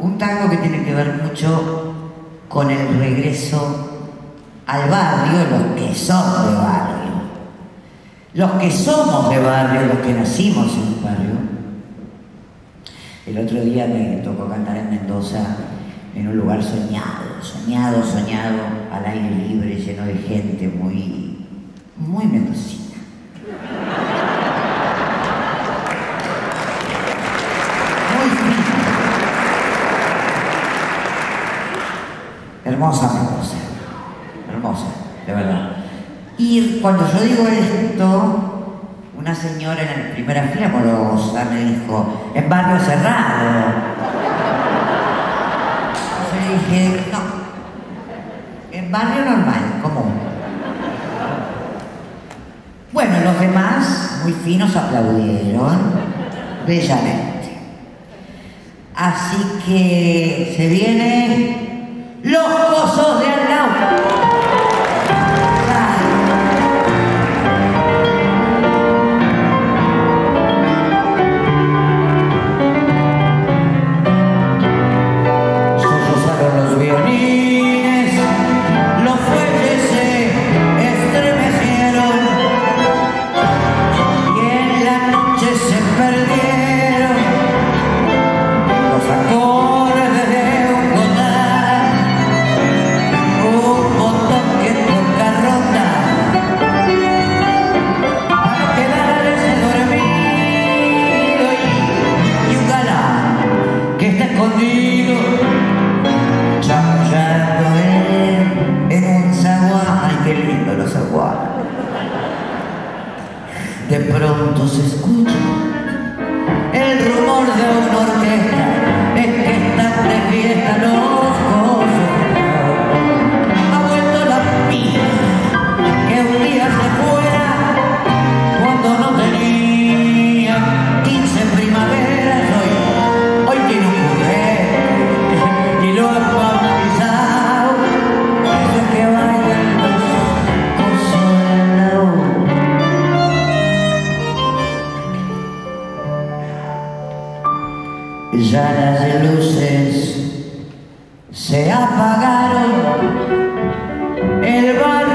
Un tango que tiene que ver mucho con el regreso al barrio, los que son de barrio. Los que somos de barrio, los que nacimos en un barrio. El otro día me tocó cantar en Mendoza en un lugar soñado, soñado, soñado, al aire libre, lleno de gente muy, muy mendocina. Muy fina. Hermosa Mendoza, hermosa, de verdad. Y cuando yo digo esto, una señora en la primera fila amorosa me dijo, en barrio cerrado. Yo dije, no, en barrio normal, común. Bueno, los demás, muy finos, aplaudieron bellamente. Así que se vienen De pronto se escucha el rumor de una orquesta. Es que están de Ya las luces se apagaron, el barrio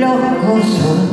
fiesta los cosos